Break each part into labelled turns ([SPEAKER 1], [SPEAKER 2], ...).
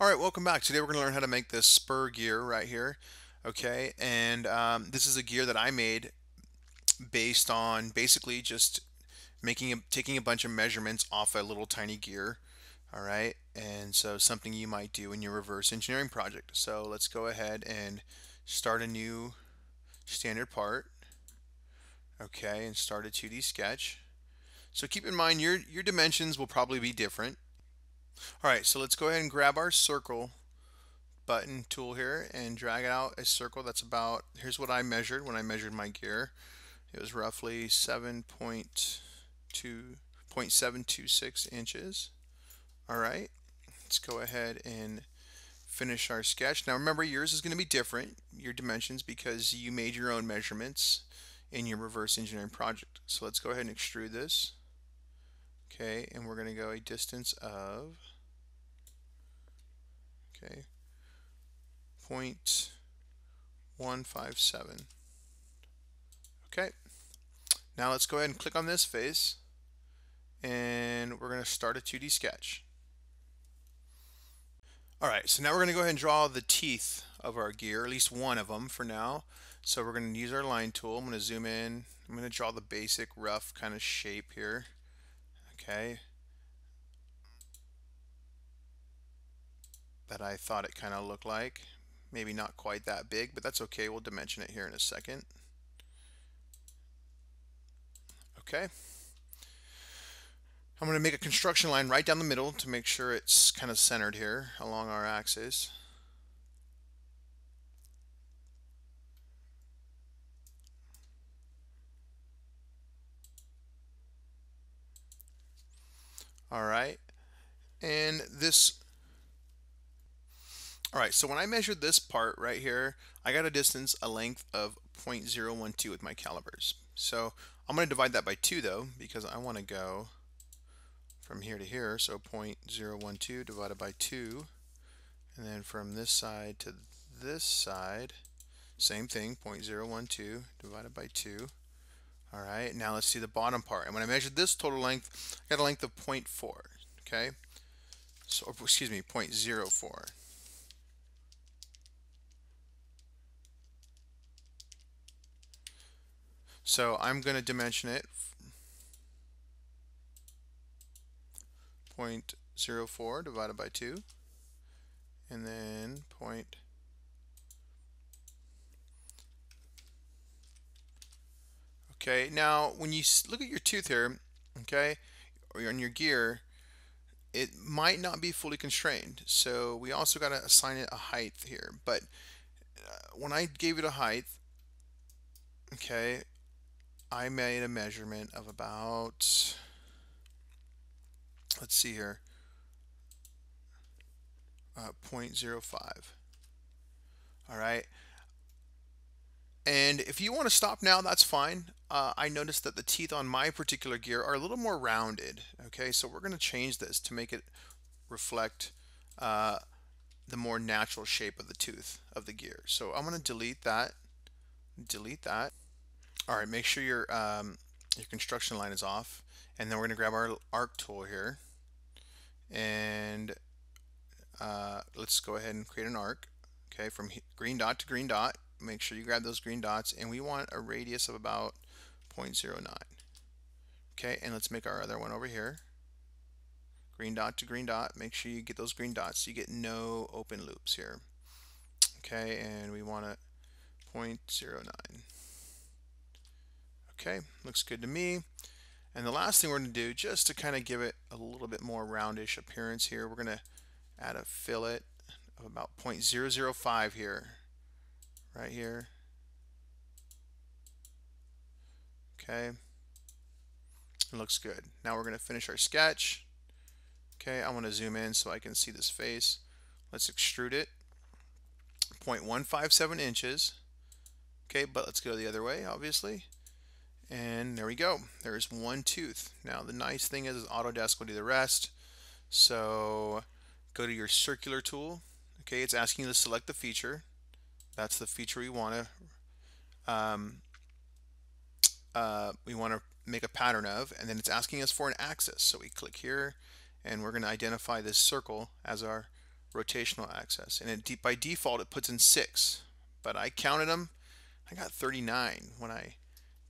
[SPEAKER 1] All right, welcome back. Today we're going to learn how to make this spur gear right here. Okay, and um, this is a gear that I made based on basically just making a, taking a bunch of measurements off a little tiny gear. All right, and so something you might do in your reverse engineering project. So let's go ahead and start a new standard part. Okay, and start a 2D sketch. So keep in mind your your dimensions will probably be different all right, so let's go ahead and grab our circle button tool here and drag it out a circle that's about, here's what I measured when I measured my gear. It was roughly 7.2.726 inches. All right, let's go ahead and finish our sketch. Now remember yours is going to be different, your dimensions, because you made your own measurements in your reverse engineering project. So let's go ahead and extrude this. Okay, and we're going to go a distance of Okay. 0.157. Okay. Now let's go ahead and click on this face and we're going to start a 2D sketch. Alright, so now we're going to go ahead and draw the teeth of our gear, at least one of them for now. So we're going to use our line tool. I'm going to zoom in. I'm going to draw the basic rough kind of shape here. Okay. That I thought it kind of looked like. Maybe not quite that big, but that's okay. We'll dimension it here in a second. Okay. I'm going to make a construction line right down the middle to make sure it's kind of centered here along our axis. All right. And this all right, so when I measured this part right here, I got a distance, a length of 0.012 with my calipers. So I'm going to divide that by 2 though, because I want to go from here to here. So 0.012 divided by 2. And then from this side to this side, same thing, 0.012 divided by 2. All right, now let's see the bottom part. And when I measured this total length, I got a length of 0.4, okay? So, excuse me, 0.04. So I'm going to dimension it. 0.04 divided by 2 and then point okay now when you look at your tooth here okay or on your gear it might not be fully constrained. So we also got to assign it a height here. But uh, when I gave it a height okay I made a measurement of about, let's see here, uh, 0.05. All right. And if you want to stop now, that's fine. Uh, I noticed that the teeth on my particular gear are a little more rounded. Okay, so we're going to change this to make it reflect uh, the more natural shape of the tooth of the gear. So I'm going to delete that, delete that. All right, make sure your um, your construction line is off, and then we're going to grab our arc tool here, and uh, let's go ahead and create an arc. Okay, from green dot to green dot. Make sure you grab those green dots, and we want a radius of about 0.09. Okay, and let's make our other one over here. Green dot to green dot. Make sure you get those green dots. So you get no open loops here. Okay, and we want a 0.09. Okay, looks good to me. And the last thing we're going to do, just to kind of give it a little bit more roundish appearance here, we're going to add a fillet of about 0.005 here, right here. Okay, it looks good. Now we're going to finish our sketch. Okay, I want to zoom in so I can see this face. Let's extrude it. 0.157 inches. Okay, but let's go the other way, obviously. And there we go. There's one tooth. Now the nice thing is, Autodesk will do the rest. So go to your circular tool. Okay, it's asking you to select the feature. That's the feature we want to um, uh, we want to make a pattern of, and then it's asking us for an axis. So we click here, and we're going to identify this circle as our rotational axis. And it, by default, it puts in six. But I counted them. I got 39 when I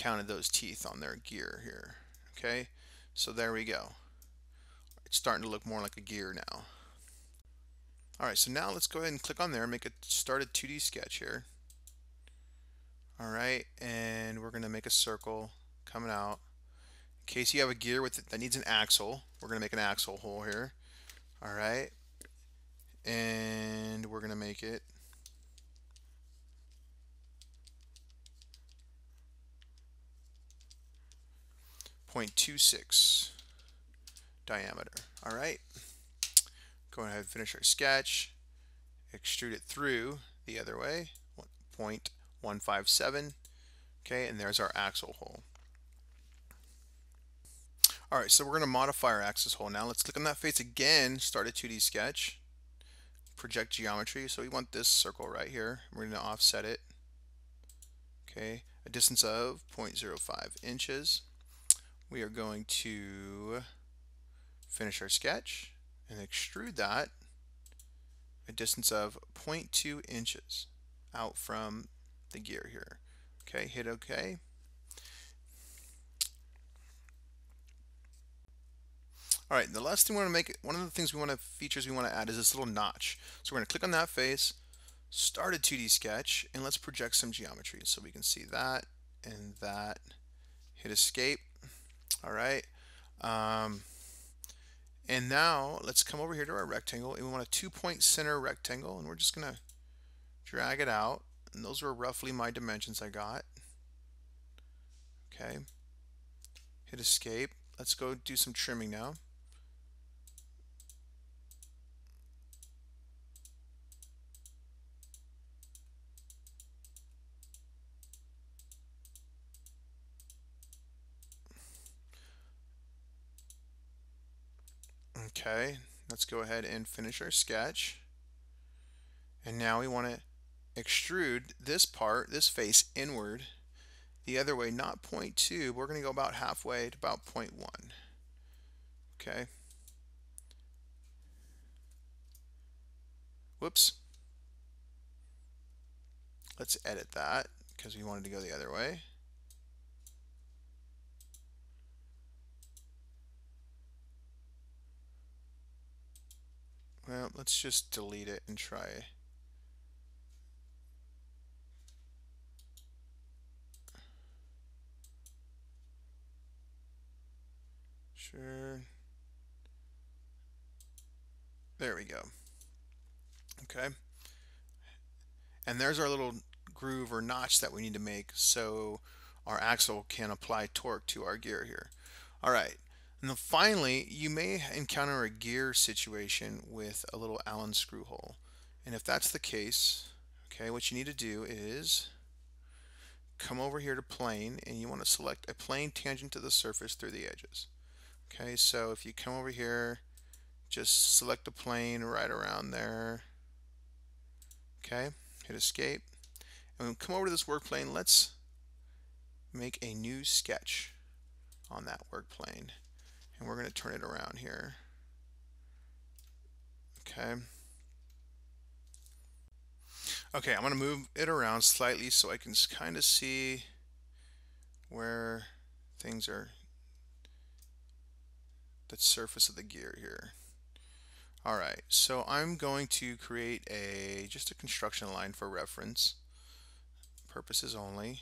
[SPEAKER 1] counted those teeth on their gear here. Okay, so there we go. It's starting to look more like a gear now. All right, so now let's go ahead and click on there and make a start a 2D sketch here. All right, and we're going to make a circle coming out. In case you have a gear with that needs an axle, we're going to make an axle hole here. All right, and we're going to make it Point two six diameter. All right. Go ahead and finish our sketch. Extrude it through the other way. 0.157. Okay, and there's our axle hole. All right, so we're going to modify our axis hole now. Let's click on that face again, start a 2D sketch, project geometry. So we want this circle right here. We're going to offset it. Okay, a distance of 0.05 inches. We are going to finish our sketch and extrude that a distance of 0.2 inches out from the gear here. Okay, hit OK. All right, the last thing we want to make, one of the things we want to, features we want to add is this little notch. So we're going to click on that face, start a 2D sketch, and let's project some geometry. So we can see that and that. Hit escape. All right. Um, and now let's come over here to our rectangle and we want a two point center rectangle and we're just going to drag it out. And those were roughly my dimensions I got. Okay. Hit escape. Let's go do some trimming now. Okay, let's go ahead and finish our sketch. And now we want to extrude this part, this face inward the other way, not 0.2. We're going to go about halfway to about 0.1. Okay. Whoops. Let's edit that because we wanted to go the other way. Well, let's just delete it and try. Sure. There we go. Okay. And there's our little groove or notch that we need to make so our axle can apply torque to our gear here. All right. And then finally, you may encounter a gear situation with a little Allen screw hole. And if that's the case, okay, what you need to do is come over here to plane and you want to select a plane tangent to the surface through the edges. Okay, so if you come over here, just select a plane right around there. Okay, hit escape. And we come over to this work plane, let's make a new sketch on that work plane and we're going to turn it around here. Okay. Okay, I'm going to move it around slightly so I can kind of see where things are, the surface of the gear here. All right, so I'm going to create a just a construction line for reference purposes only.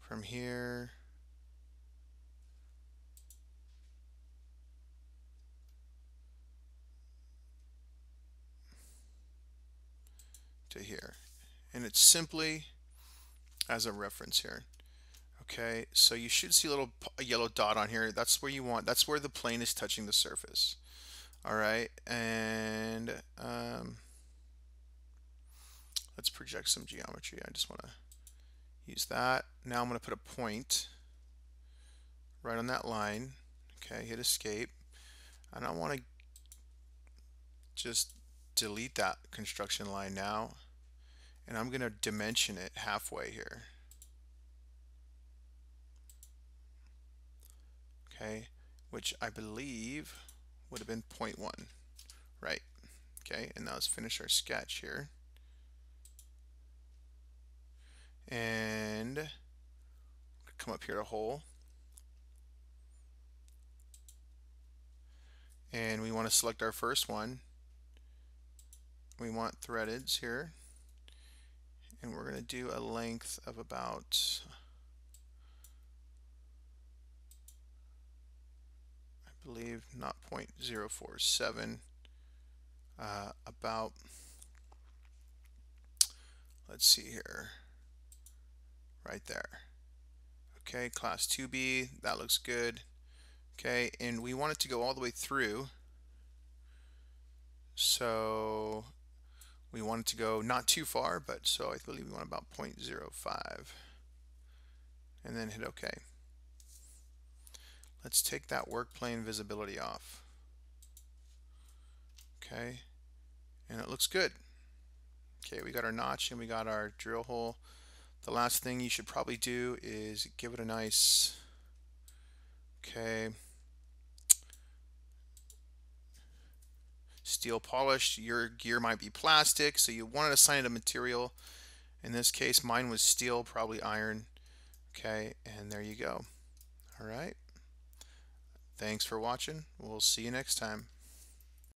[SPEAKER 1] From here to here. And it's simply as a reference here. Okay, so you should see a little a yellow dot on here. That's where you want, that's where the plane is touching the surface. All right, and um, let's project some geometry. I just want to use that. Now I'm going to put a point right on that line. Okay, hit escape. And I want to just delete that construction line now and I'm going to dimension it halfway here. Okay, which I believe would have been 0.1. Right, Okay, and now let's finish our sketch here. And come up here to hole. And we want to select our first one. We want threaded here. And we're going to do a length of about I believe not 0.047 uh, about let's see here right there. Okay class 2b that looks good. Okay and we want it to go all the way through. So we want it to go not too far but so I believe we want about 0.05 and then hit OK let's take that work plane visibility off. Okay. And it looks good. Okay we got our notch and we got our drill hole. The last thing you should probably do is give it a nice, okay, steel polish. Your gear might be plastic, so you want to assign it a material. In this case, mine was steel, probably iron. Okay, and there you go. All right. Thanks for watching. We'll see you next time.